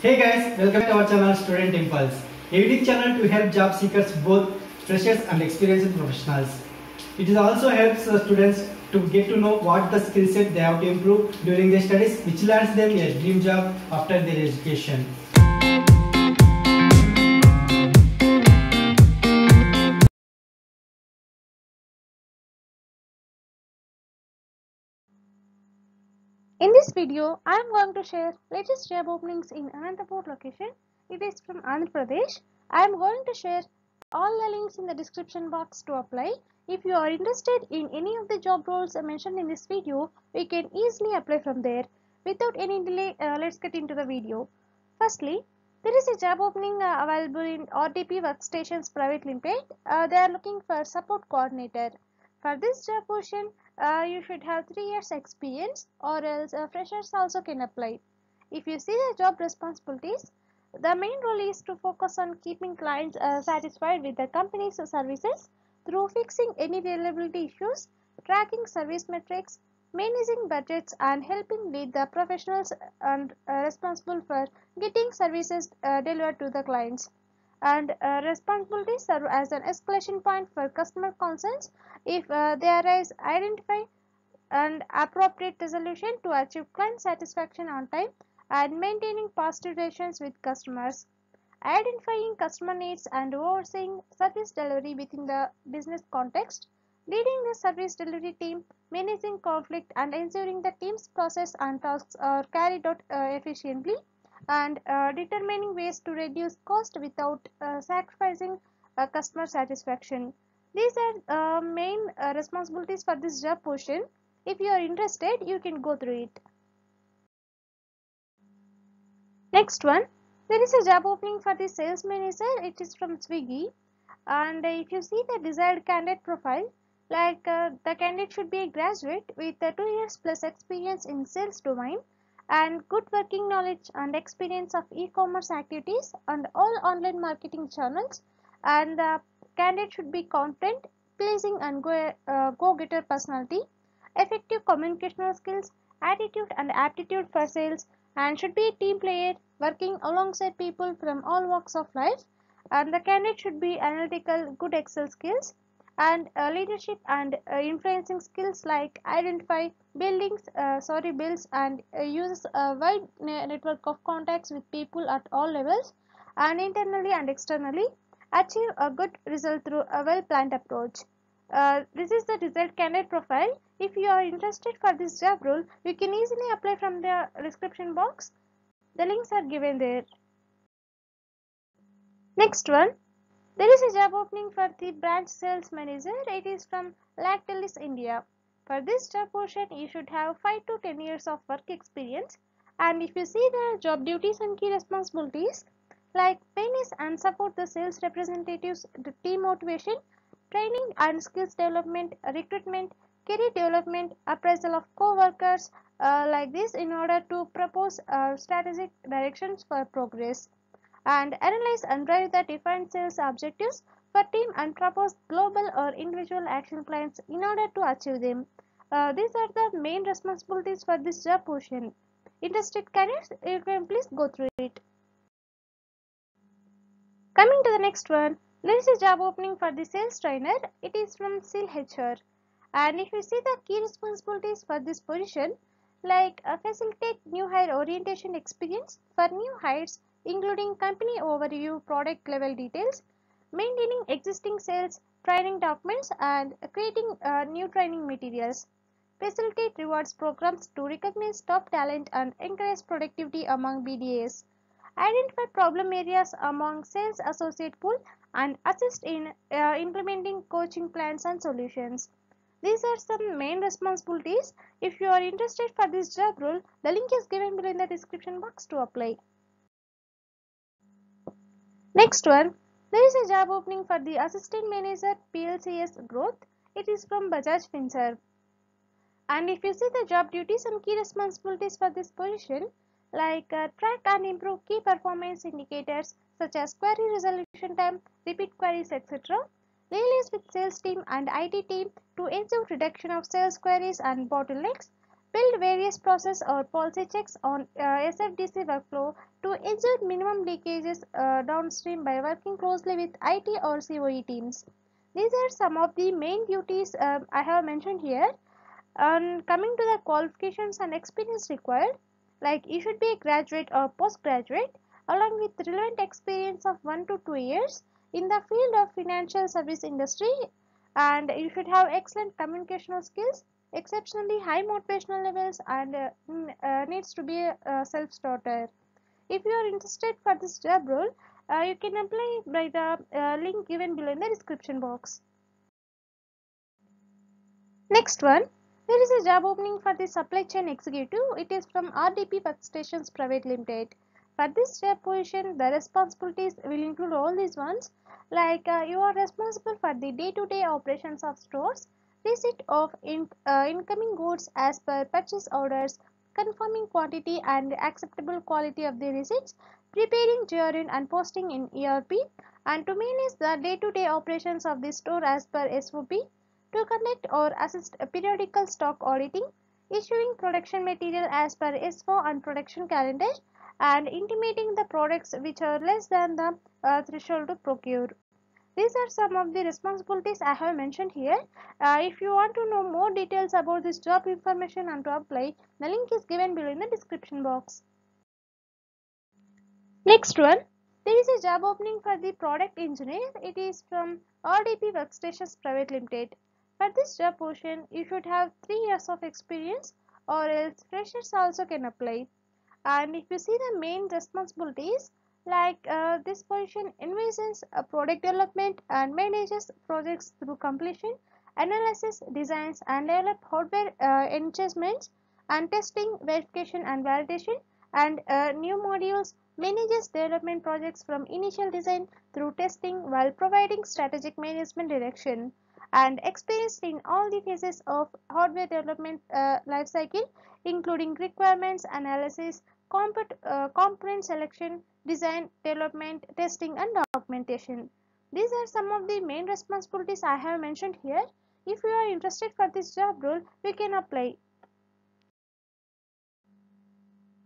Hey guys, welcome to our channel Student Impulse, a unique channel to help job seekers both freshers and experienced professionals. It also helps students to get to know what the skill set they have to improve during their studies which lands them a dream job after their education. This video, I am going to share latest job openings in Anantapur location. It is from Andhra Pradesh. I am going to share all the links in the description box to apply. If you are interested in any of the job roles mentioned in this video, we can easily apply from there. Without any delay, uh, let's get into the video. Firstly, there is a job opening uh, available in RDP Workstations Private Limited. Uh, they are looking for support coordinator. For this job position, uh, you should have 3 years experience or else uh, freshers also can apply. If you see the job responsibilities, the main role is to focus on keeping clients uh, satisfied with the company's services through fixing any reliability issues, tracking service metrics, managing budgets and helping lead the professionals and uh, responsible for getting services uh, delivered to the clients and uh, responsibilities serve as an escalation point for customer concerns. If uh, they arise identify and appropriate resolution to achieve client satisfaction on time and maintaining positive relations with customers identifying customer needs and overseeing service delivery within the business context leading the service delivery team managing conflict and ensuring the team's process and tasks are carried out uh, efficiently and uh, determining ways to reduce cost without uh, sacrificing uh, customer satisfaction. These are uh, main uh, responsibilities for this job position. If you are interested, you can go through it. Next one, there is a job opening for the sales manager. It is from Swiggy. And if you see the desired candidate profile, like uh, the candidate should be a graduate with uh, 2 years plus experience in sales domain and good working knowledge and experience of e-commerce activities and all online marketing channels. And the candidate should be confident pleasing and go, uh, go-getter personality. Effective communicational skills attitude and aptitude for sales and should be a team player working alongside people from all walks of life. And the candidate should be analytical good excel skills and uh, leadership and uh, influencing skills like identify buildings uh, sorry builds and uh, uses a wide network of contacts with people at all levels and internally and externally achieve a good result through a well planned approach. Uh, this is the result candidate profile. If you are interested for this job role you can easily apply from the description box. The links are given there. Next one there is a job opening for the branch sales manager. It is from Lactalis India. For this job position, you should have 5 to 10 years of work experience. And if you see the job duties and key responsibilities, like manage and support the sales representatives, the team motivation, training and skills development, recruitment, career development, appraisal of co-workers, uh, like this in order to propose uh, strategic directions for progress and analyze and drive the defined sales objectives for team and propose global or individual action plans in order to achieve them. Uh, these are the main responsibilities for this job position. Interested candidates, you can please go through it. Coming to the next one, there is a job opening for the sales trainer. It is from SEAL. And if you see the key responsibilities for this position, like uh, facilitate new hire orientation experience for new hires including company overview, product level details, maintaining existing sales, training documents and creating uh, new training materials. Facilitate rewards programs to recognize top talent and encourage productivity among BDAs. Identify problem areas among sales associate pool and assist in uh, implementing coaching plans and solutions. These are some main responsibilities. If you are interested for this job role, the link is given below in the description box to apply. Next one, there is a job opening for the Assistant Manager PLCS Growth. It is from Bajaj Finserv. And if you see the job duties and key responsibilities for this position, like uh, track and improve key performance indicators such as query resolution time, repeat queries, etc. Liaise with sales team and IT team to ensure reduction of sales queries and bottlenecks. Build various process or policy checks on uh, SFDC workflow to ensure minimum leakages uh, downstream by working closely with IT or COE teams. These are some of the main duties uh, I have mentioned here. And coming to the qualifications and experience required, like you should be a graduate or postgraduate along with relevant experience of 1 to 2 years in the field of financial service industry and you should have excellent communicational skills exceptionally high motivational levels and uh, uh, needs to be a self-starter. If you are interested for this job role uh, you can apply by the uh, link given below in the description box. Next one. There is a job opening for the supply chain executive. It is from rdp workstations private limited. For this job position, the responsibilities will include all these ones like uh, you are responsible for the day-to-day -day operations of stores, receipt of in, uh, incoming goods as per purchase orders, confirming quantity and acceptable quality of the receipts, preparing GRN and posting in ERP, and to manage the day-to-day -day operations of the store as per SOP, to conduct or assist periodical stock auditing, issuing production material as per S4 and production calendar, and intimating the products which are less than the uh, threshold to procure. These are some of the responsibilities I have mentioned here. Uh, if you want to know more details about this job information and to apply, the link is given below in the description box. Next one, there is a job opening for the product engineer. It is from RDP Workstations Private Limited. For this job position, you should have 3 years of experience or else freshers also can apply and if you see the main responsibilities like uh, this position envisions a product development and manages projects through completion analysis designs and develop hardware uh, enhancements and testing verification and validation. And uh, new modules manages development projects from initial design through testing while providing strategic management direction. And experienced in all the phases of hardware development uh, lifecycle including requirements analysis, uh, component selection, design, development, testing and documentation. These are some of the main responsibilities I have mentioned here. If you are interested for this job role, we can apply.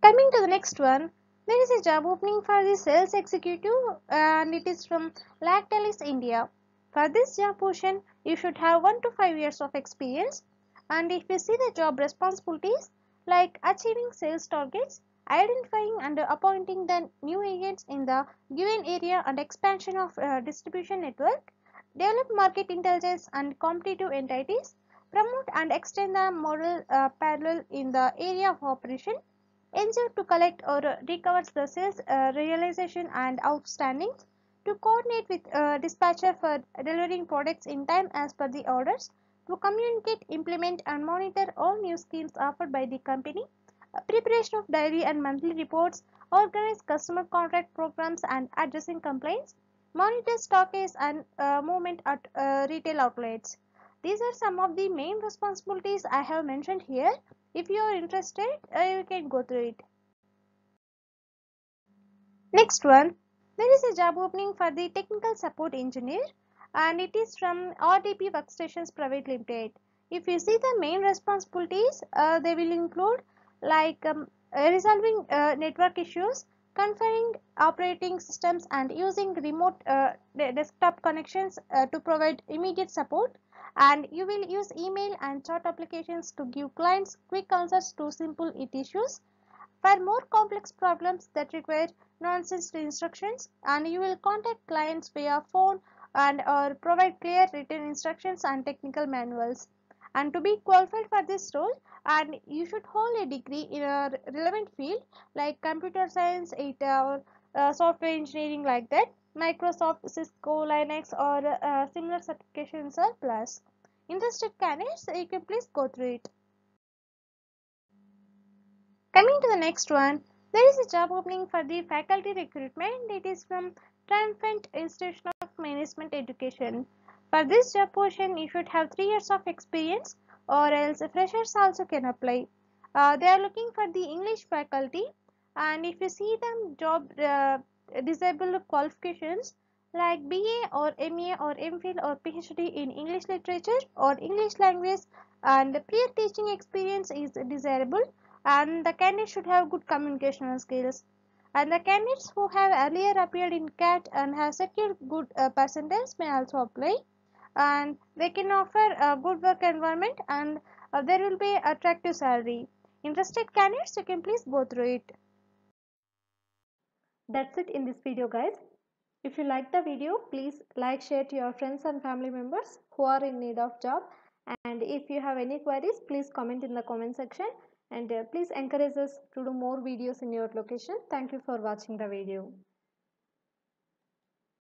Coming to the next one, there is a job opening for the sales executive and it is from Lactalis India. For this job position, you should have 1 to 5 years of experience and if you see the job responsibilities like achieving sales targets, identifying and appointing the new agents in the given area and expansion of uh, distribution network, develop market intelligence and competitive entities, promote and extend the model uh, parallel in the area of operation, ensure to collect or recover the sales uh, realization and outstandings, to coordinate with uh, dispatcher for delivering products in time as per the orders, to communicate, implement and monitor all new schemes offered by the company, preparation of diary and monthly reports, organize customer contract programs and addressing complaints, monitor stockage and uh, movement at uh, retail outlets. These are some of the main responsibilities I have mentioned here. If you are interested, uh, you can go through it. Next one, there is a job opening for the technical support engineer and it is from RDP Workstations Private Limited. If you see the main responsibilities, uh, they will include like um, uh, resolving uh, network issues, configuring operating systems and using remote uh, desktop connections to provide immediate support and you will use email and chat applications to give clients quick answers to simple IT issues. For more complex problems that require nonsense instructions and you will contact clients via phone and or provide clear written instructions and technical manuals and to be qualified for this role and you should hold a degree in a relevant field like computer science it or uh, software engineering like that microsoft cisco linux or uh, similar certifications are plus. Interested candidates you can please go through it. Coming to the next one there is a job opening for the faculty recruitment. It is from triumphant institution of management education. For this job position, you should have 3 years of experience or else freshers also can apply. Uh, they are looking for the English faculty and if you see them job uh, disabled qualifications like BA or MA or MPhil or PhD in English literature or English language and prior teaching experience is desirable and the candidate should have good communication skills and the candidates who have earlier appeared in CAT and have secured good uh, percentage may also apply and they can offer a good work environment and uh, there will be attractive salary. Interested candidates you can please go through it. That's it in this video guys. If you like the video please like share to your friends and family members who are in need of job and if you have any queries please comment in the comment section and uh, please encourage us to do more videos in your location. Thank you for watching the video.